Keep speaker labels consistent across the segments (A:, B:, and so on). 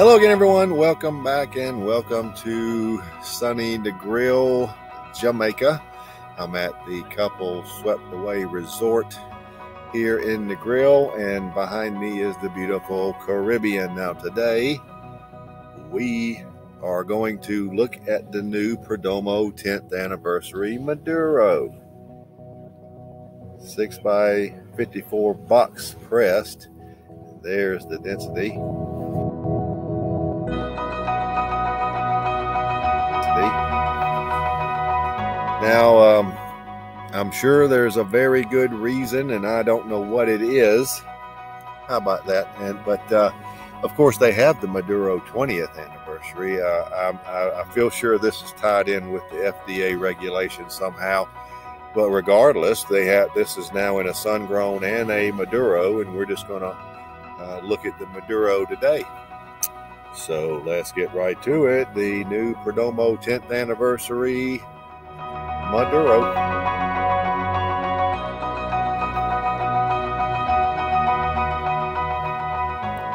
A: Hello again, everyone. Welcome back and welcome to sunny Negril, Jamaica. I'm at the Couples Swept Away Resort here in Negril, and behind me is the beautiful Caribbean. Now, today we are going to look at the new Perdomo 10th anniversary Maduro. 6 by 54 box pressed. There's the density. Now, um, I'm sure there's a very good reason, and I don't know what it is. How about that? And but uh, of course, they have the Maduro 20th anniversary. Uh, I, I feel sure this is tied in with the FDA regulation somehow. But regardless, they have this is now in a sun grown and a Maduro, and we're just going to uh, look at the Maduro today. So let's get right to it. The new Perdomo 10th anniversary Maduro.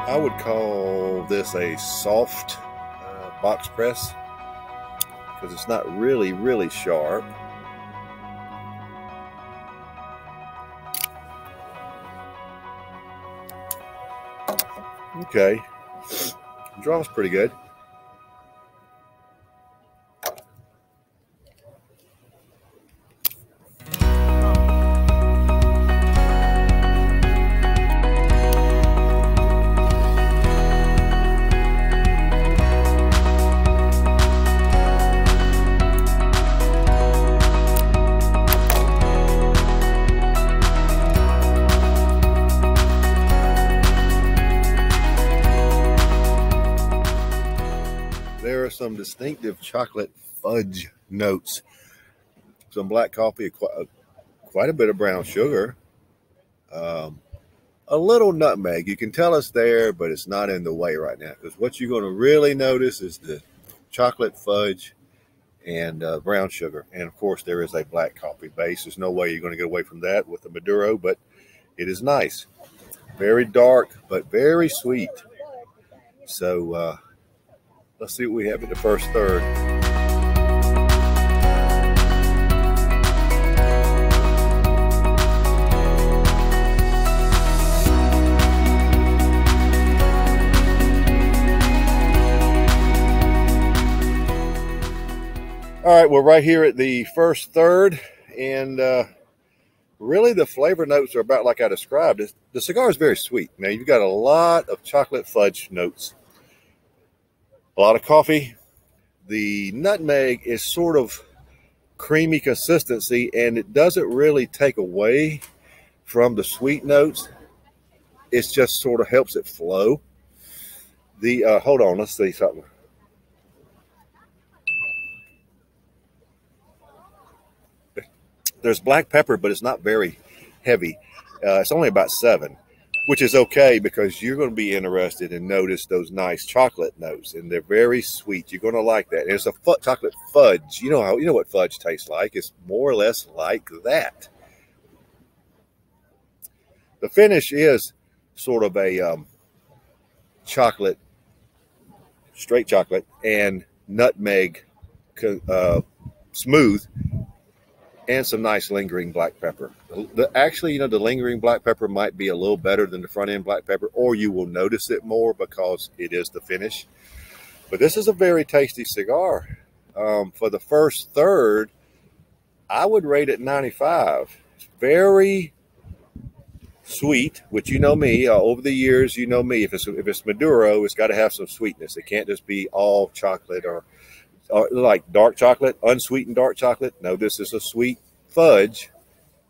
A: I would call this a soft uh, box press because it's not really, really sharp. Okay, draws pretty good. Some distinctive chocolate fudge notes. Some black coffee, quite, a bit of brown sugar, um, a little nutmeg. You can tell it's there, but it's not in the way right now. Because what you're going to really notice is the chocolate fudge and uh, brown sugar. And of course, there is a black coffee base. There's no way you're going to get away from that with the Maduro, but it is nice. Very dark, but very sweet. So, uh, Let's see what we have in the first third. All right, we're right here at the first third, and uh, really the flavor notes are about like I described. The cigar is very sweet. Now, you've got a lot of chocolate fudge notes a lot of coffee. The nutmeg is sort of creamy consistency and it doesn't really take away from the sweet notes. It just sort of helps it flow. The uh, hold on, let's see something. There's black pepper, but it's not very heavy. Uh, it's only about seven which is okay because you're going to be interested and notice those nice chocolate notes, and they're very sweet. You're going to like that. And it's a chocolate fudge. You know how you know what fudge tastes like. It's more or less like that. The finish is sort of a um, chocolate, straight chocolate, and nutmeg uh, smooth and some nice lingering black pepper. The, actually, you know, the lingering black pepper might be a little better than the front end black pepper, or you will notice it more because it is the finish. But this is a very tasty cigar. Um, for the first third, I would rate it 95. It's very sweet, which you know me. Uh, over the years, you know me. If it's if it's Maduro, it's got to have some sweetness. It can't just be all chocolate or like dark chocolate, unsweetened dark chocolate. No, this is a sweet fudge,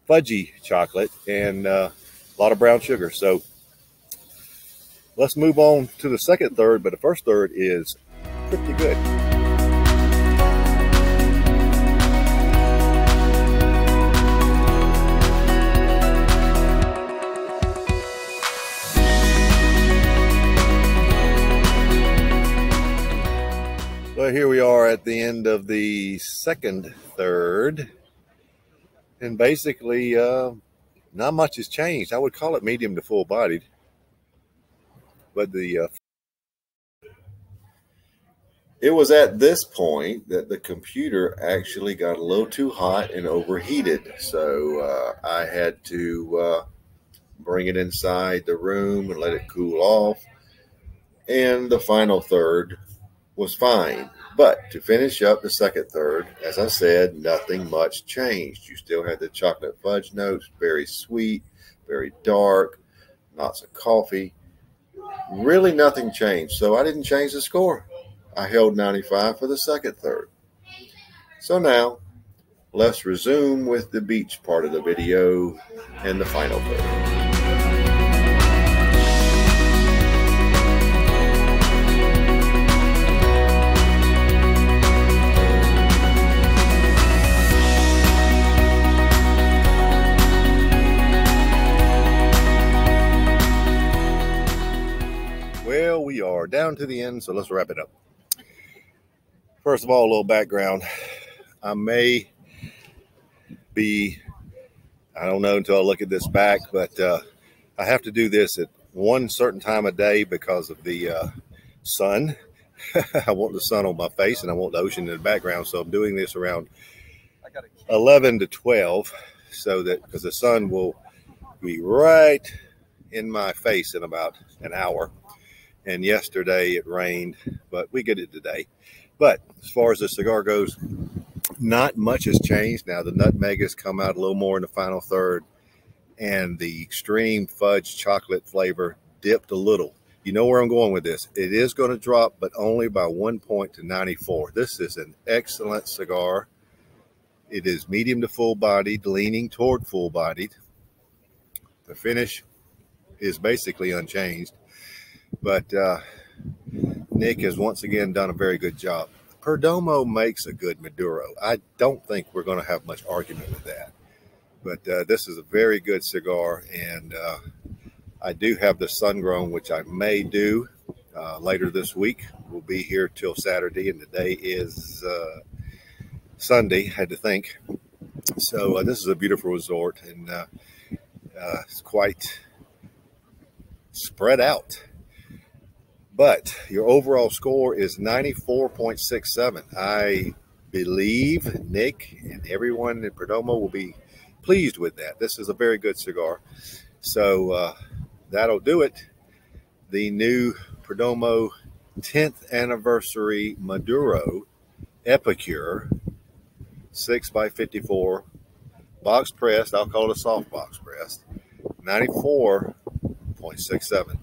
A: fudgy chocolate, and uh, a lot of brown sugar. So let's move on to the second third, but the first third is pretty good. At the end of the second third. And basically, uh, not much has changed. I would call it medium to full bodied. But the uh, It was at this point that the computer actually got a little too hot and overheated. So uh, I had to uh, bring it inside the room and let it cool off. And the final third was fine. But to finish up the second third, as I said, nothing much changed. You still had the chocolate fudge notes, very sweet, very dark, lots of coffee. Really nothing changed. So I didn't change the score. I held 95 for the second third. So now let's resume with the beach part of the video and the final third. Down to the end, so let's wrap it up. First of all, a little background. I may be, I don't know until I look at this back, but uh, I have to do this at one certain time of day because of the uh, sun. I want the sun on my face and I want the ocean in the background. So I'm doing this around 11 to 12 so that because the sun will be right in my face in about an hour. And yesterday it rained, but we get it today. But as far as the cigar goes, not much has changed. Now the nutmeg has come out a little more in the final third, and the extreme fudge chocolate flavor dipped a little. You know where I'm going with this. It is going to drop, but only by one point to 94. This is an excellent cigar. It is medium to full bodied, leaning toward full bodied. The finish is basically unchanged, but uh, Nick has once again done a very good job. Perdomo makes a good Maduro. I don't think we're going to have much argument with that. But uh, this is a very good cigar, and uh, I do have the sun grown, which I may do uh, later this week. We'll be here till Saturday, and today is uh, Sunday. Had to think. So uh, this is a beautiful resort, and uh, it's quite spread out but your overall score is 94.67. I believe Nick and everyone in Perdomo will be pleased with that. This is a very good cigar. So uh, that'll do it. The new Perdomo 10th anniversary Maduro Epicure 6 by 54 box pressed. I'll call it a soft box pressed. 94.67.